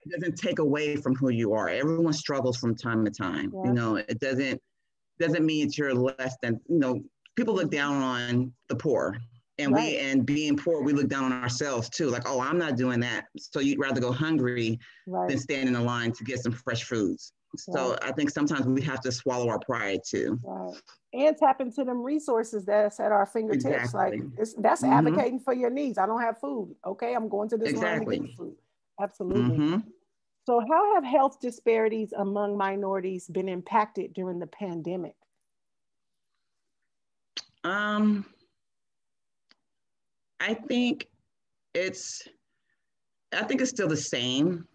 It doesn't take away from who you are. Everyone struggles from time to time. You know, it doesn't doesn't mean that you're less than. You know, people look down on the poor and right. we and being poor we look down on ourselves too like oh i'm not doing that so you'd rather go hungry right. than stand in a line to get some fresh foods so right. i think sometimes we have to swallow our pride too right. and tap into them resources that's at our fingertips exactly. like that's mm-hmm. advocating for your needs i don't have food okay i'm going to this exactly. line to get food absolutely mm-hmm. so how have health disparities among minorities been impacted during the pandemic um I think it's I think it's still the same.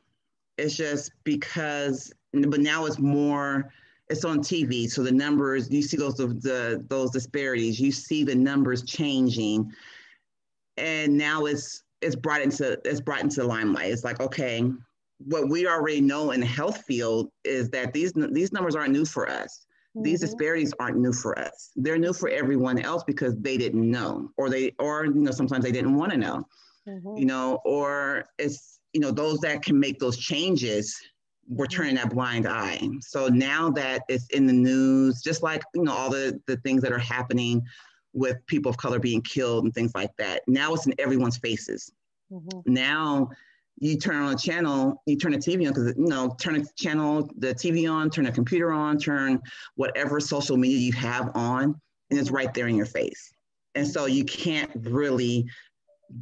It's just because but now it's more it's on TV. So the numbers, you see those the those disparities, you see the numbers changing. And now it's it's brought into it's brought into the limelight. It's like, okay, what we already know in the health field is that these these numbers aren't new for us. Mm-hmm. These disparities aren't new for us. They're new for everyone else because they didn't know, or they, or you know, sometimes they didn't want to know, mm-hmm. you know, or it's you know those that can make those changes we're mm-hmm. turning that blind eye. So now that it's in the news, just like you know all the the things that are happening with people of color being killed and things like that. Now it's in everyone's faces. Mm-hmm. Now you turn on a channel, you turn the TV on because you know, turn a channel, the TV on, turn a computer on, turn whatever social media you have on, and it's right there in your face. And so you can't really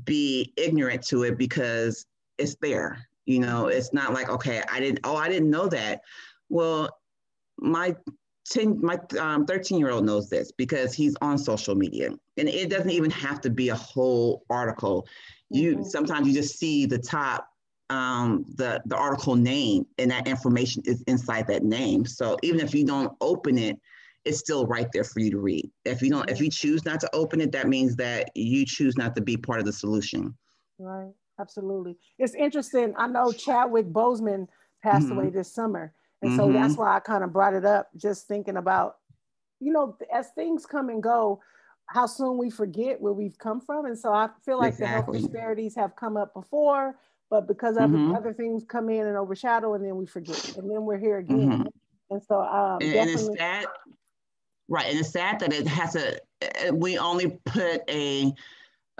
be ignorant to it because it's there. You know, it's not like, okay, I didn't, oh, I didn't know that. Well, my 10, my um, 13 year old knows this because he's on social media. And it doesn't even have to be a whole article. You mm-hmm. sometimes you just see the top um, the the article name and that information is inside that name. So even if you don't open it it's still right there for you to read. If you don't if you choose not to open it that means that you choose not to be part of the solution. Right absolutely it's interesting i know chadwick boseman passed mm-hmm. away this summer and mm-hmm. so that's why i kind of brought it up just thinking about you know as things come and go how soon we forget where we've come from. And so I feel like exactly. the health disparities have come up before, but because other, mm-hmm. other things come in and overshadow, and then we forget, and then we're here again. Mm-hmm. And so, um, and, and it's sad, right? And it's sad that it has a. We only put a,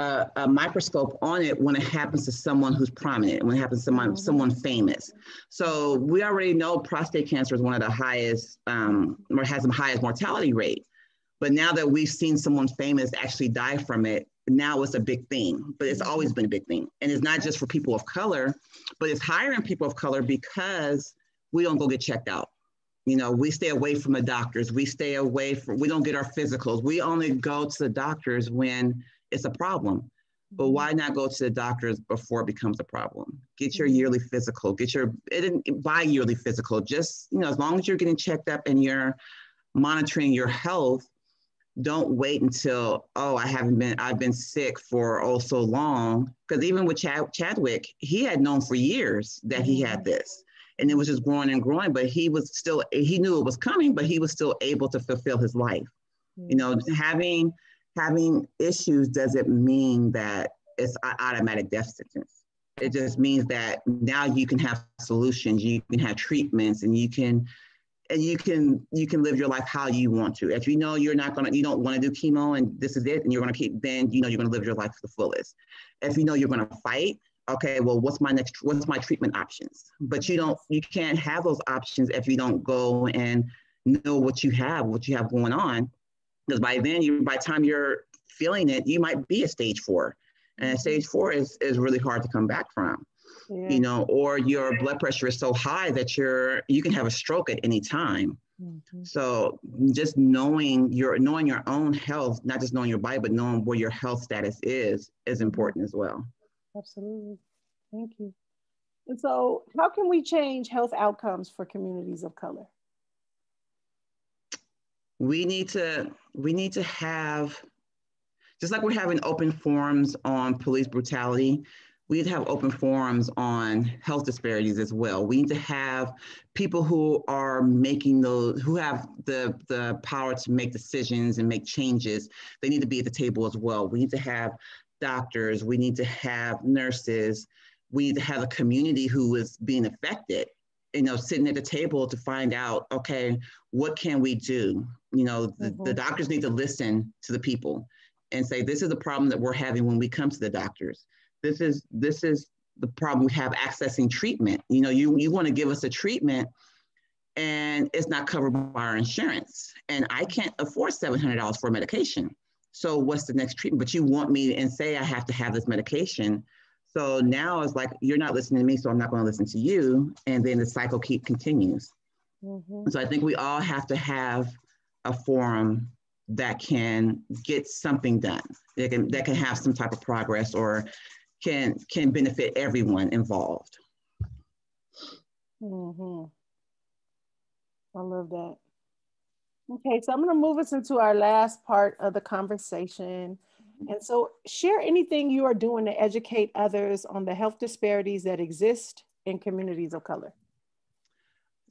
a, a microscope on it when it happens to someone who's prominent, when it happens to someone, mm-hmm. someone famous. So we already know prostate cancer is one of the highest, um, or has the highest mortality rate. But now that we've seen someone famous actually die from it, now it's a big thing. But it's always been a big thing. And it's not just for people of color, but it's hiring people of color because we don't go get checked out. You know, we stay away from the doctors. We stay away from, we don't get our physicals. We only go to the doctors when it's a problem. But mm-hmm. why not go to the doctors before it becomes a problem? Get your mm-hmm. yearly physical, get your bi yearly physical. Just, you know, as long as you're getting checked up and you're monitoring your health, don't wait until oh i haven't been i've been sick for oh so long because even with Chad, chadwick he had known for years that he had mm-hmm. this and it was just growing and growing but he was still he knew it was coming but he was still able to fulfill his life you know having having issues doesn't mean that it's an automatic death sentence it just means that now you can have solutions you can have treatments and you can and you can you can live your life how you want to. If you know you're not gonna you don't want to do chemo and this is it and you're gonna keep then you know you're gonna live your life to the fullest. If you know you're gonna fight, okay, well what's my next what's my treatment options? But you don't you can't have those options if you don't go and know what you have, what you have going on. Because by then you by the time you're feeling it, you might be a stage four. And stage four is is really hard to come back from yeah. you know, or your blood pressure is so high that you're you can have a stroke at any time. Mm-hmm. So just knowing your knowing your own health, not just knowing your body, but knowing where your health status is, is important as well. Absolutely. Thank you. And so, how can we change health outcomes for communities of color? We need to we need to have just like we're having open forums on police brutality, we need to have open forums on health disparities as well. We need to have people who are making those, who have the, the power to make decisions and make changes. They need to be at the table as well. We need to have doctors, we need to have nurses, we need to have a community who is being affected you know sitting at the table to find out okay what can we do you know the, mm-hmm. the doctors need to listen to the people and say this is the problem that we're having when we come to the doctors. This is this is the problem we have accessing treatment. You know you you want to give us a treatment and it's not covered by our insurance. And i can't afford $700 for medication. So what's the next treatment? But you want me and say i have to have this medication. So now it's like you're not listening to me, so I'm not going to listen to you, and then the cycle keep continues. Mm-hmm. So I think we all have to have a forum that can get something done. That can that can have some type of progress or can can benefit everyone involved. Mm-hmm. I love that. Okay, so I'm going to move us into our last part of the conversation. And so, share anything you are doing to educate others on the health disparities that exist in communities of color.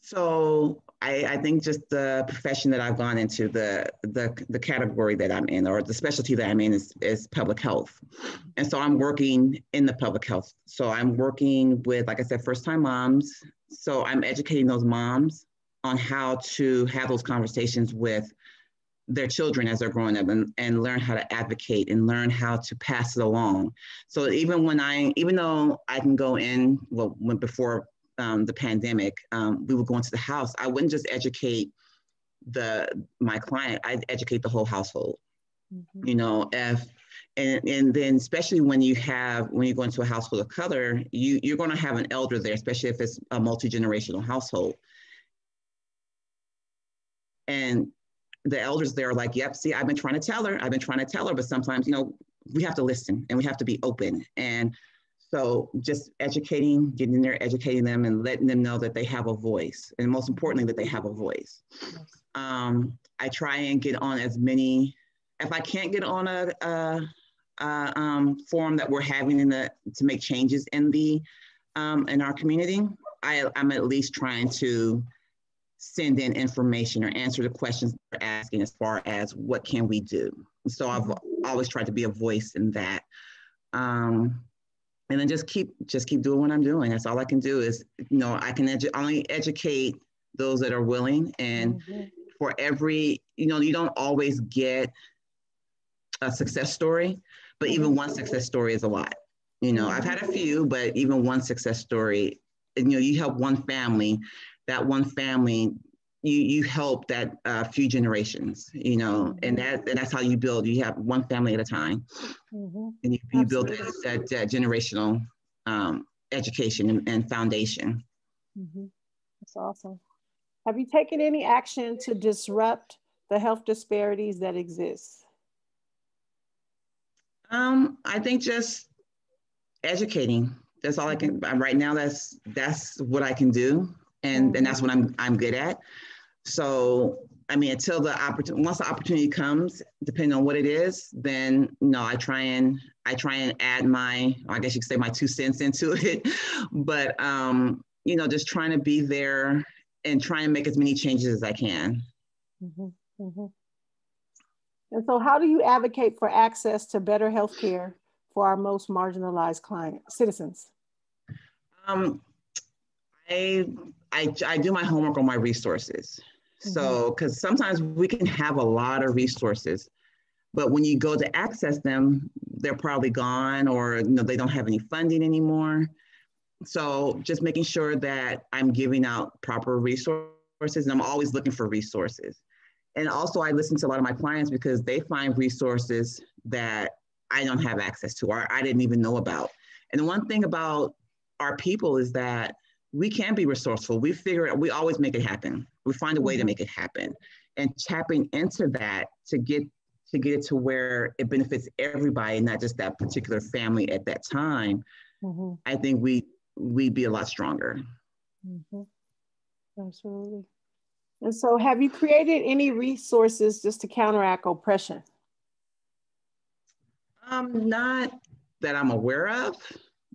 So, I, I think just the profession that I've gone into, the, the, the category that I'm in, or the specialty that I'm in, is, is public health. And so, I'm working in the public health. So, I'm working with, like I said, first time moms. So, I'm educating those moms on how to have those conversations with their children as they're growing up and, and learn how to advocate and learn how to pass it along. So even when I, even though I can go in, well, when before um, the pandemic, um, we would go into the house, I wouldn't just educate the my client, I'd educate the whole household. Mm-hmm. You know, if and, and then especially when you have when you go into a household of color, you you're going to have an elder there, especially if it's a multi-generational household. And the elders there are like, yep, see, I've been trying to tell her, I've been trying to tell her, but sometimes, you know, we have to listen and we have to be open. And so just educating, getting in there, educating them and letting them know that they have a voice. And most importantly, that they have a voice. Um, I try and get on as many, if I can't get on a, a, a um, forum that we're having in the, to make changes in the, um, in our community, I, I'm at least trying to send in information or answer the questions they're asking as far as what can we do. So I've always tried to be a voice in that. Um, and then just keep just keep doing what I'm doing. That's all I can do is, you know, I can edu- only educate those that are willing. And mm-hmm. for every, you know, you don't always get a success story, but even one success story is a lot. You know, I've had a few, but even one success story, you know, you help one family that one family you you help that uh, few generations you know and mm-hmm. that and that's how you build you have one family at a time mm-hmm. and you, you build that, that, that generational um, education and, and foundation mm-hmm. that's awesome have you taken any action to disrupt the health disparities that exist um, i think just educating that's all i can mm-hmm. right now that's that's what i can do and and that's what I'm I'm good at. So I mean, until the opportunity, once the opportunity comes, depending on what it is, then you know, I try and I try and add my, I guess you could say my two cents into it, but um, you know, just trying to be there and try and make as many changes as I can. Mm-hmm, mm-hmm. And so, how do you advocate for access to better healthcare for our most marginalized client citizens? Um, I I, I do my homework on my resources. Mm-hmm. So, because sometimes we can have a lot of resources, but when you go to access them, they're probably gone or you know they don't have any funding anymore. So, just making sure that I'm giving out proper resources, and I'm always looking for resources. And also, I listen to a lot of my clients because they find resources that I don't have access to or I didn't even know about. And the one thing about our people is that we can be resourceful. We figure it, we always make it happen. We find a way to mm-hmm. make it happen. And tapping into that to get to get it to where it benefits everybody, not just that particular family at that time, mm-hmm. I think we we'd be a lot stronger. Mm-hmm. Absolutely. And so, have you created any resources just to counteract oppression? Um, not that I'm aware of,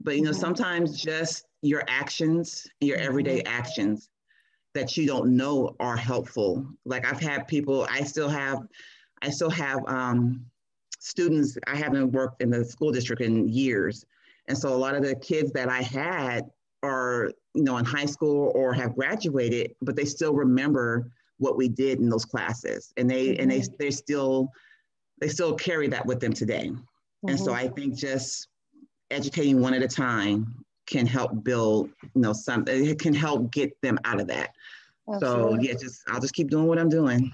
but you know, mm-hmm. sometimes just your actions, your everyday mm-hmm. actions that you don't know are helpful. Like I've had people, I still have, I still have um, students, I haven't worked in the school district in years. And so a lot of the kids that I had are, you know, in high school or have graduated, but they still remember what we did in those classes. And they, mm-hmm. and they, mm-hmm. they still, they still carry that with them today. Mm-hmm. And so. I think just educating one at a time can help build, you know, something, it can help get them out of that. Absolutely. So yeah, just, I'll just keep doing what I'm doing.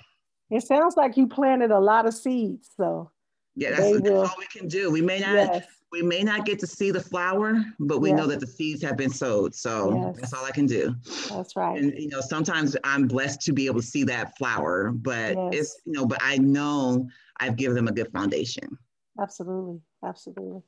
It sounds like you planted a lot of seeds. So yeah, that's, that's all we can do. We may not, yes. we may not get to see the flower, but we yes. know that the seeds have been sowed. So yes. that's all I can do. That's right. And you know, sometimes I'm blessed to be able to see that flower, but it's you know, but I know I've given them a good foundation. Absolutely, absolutely.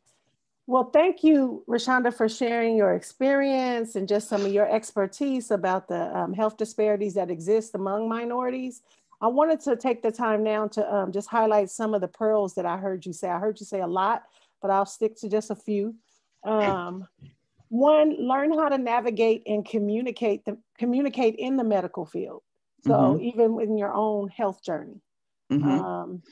Well, thank you, Rashawnda, for sharing your experience and just some of your expertise about the um, health disparities that exist among minorities. I wanted to take the time now to um, just highlight some of the pearls that I heard you say. I heard you say a lot, but I'll stick to just a few. Um, one, learn how to navigate and communicate the, communicate in the medical field. So mm-hmm. even in your own health journey. Mm-hmm. Um,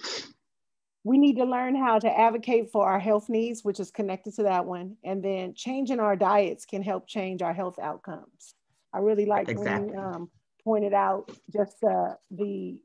we need to learn how to advocate for our health needs, which is connected to that one. And then changing our diets can help change our health outcomes. I really like exactly. when um, pointed out just uh, the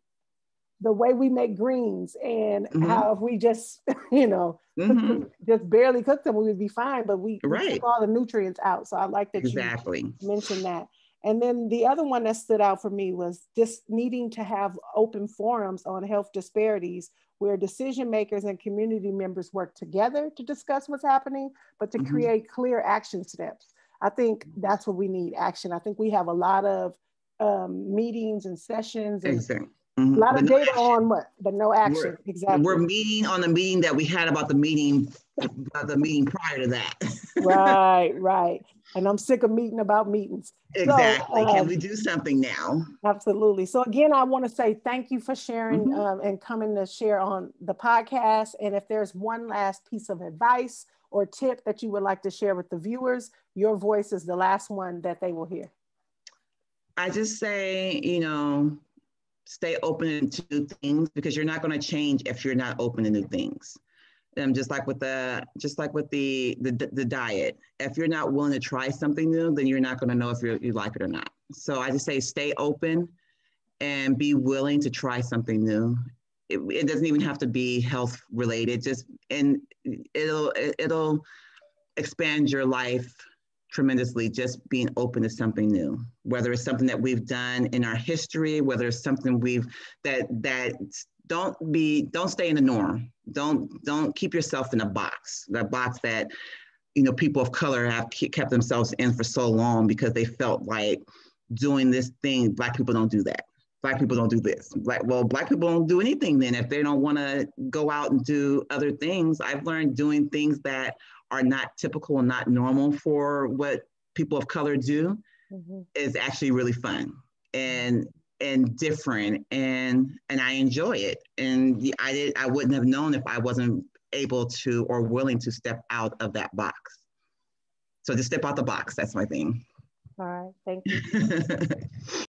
the way we make greens and mm-hmm. how if we just you know mm-hmm. them, just barely cook them we would be fine but we, right. we took all the nutrients out so i like that exactly. you mentioned that and then the other one that stood out for me was just needing to have open forums on health disparities where decision makers and community members work together to discuss what's happening, but to mm-hmm. create clear action steps. I think that's what we need action. I think we have a lot of um, meetings and sessions and exactly. Mm-hmm. A lot but of data on what, but no action. We're, exactly. We're meeting on the meeting that we had about the meeting, about the meeting prior to that. right, right. And I'm sick of meeting about meetings. Exactly. So, Can um, we do something now? Absolutely. So again, I want to say thank you for sharing mm-hmm. um, and coming to share on the podcast. And if there's one last piece of advice or tip that you would like to share with the viewers, your voice is the last one that they will hear. I just say, you know, stay open to new things because you're not going to change if you're not open to new things. Um, just like with the just like with the, the the diet, if you're not willing to try something new, then you're not going to know if you like it or not. So I just say stay open and be willing to try something new. It, it doesn't even have to be health related. Just and it'll it'll expand your life tremendously just being open to something new. Whether it's something that we've done in our history whether it's something we've that that don't be don't stay in the norm. Don't don't keep yourself in a box that box that you know people of color have kept themselves in for so long because they felt like doing this thing black people don't do that. Black people don't do this. Black well black people don't do anything then. If they don't want to go out and do other things i've learned doing things that are not typical and not normal for what people of color do mm-hmm. is actually really fun and and different and and I enjoy it and I did I wouldn't have known if I wasn't able to or willing to step out of that box. So just step out the box. That's my thing. All right, thank you.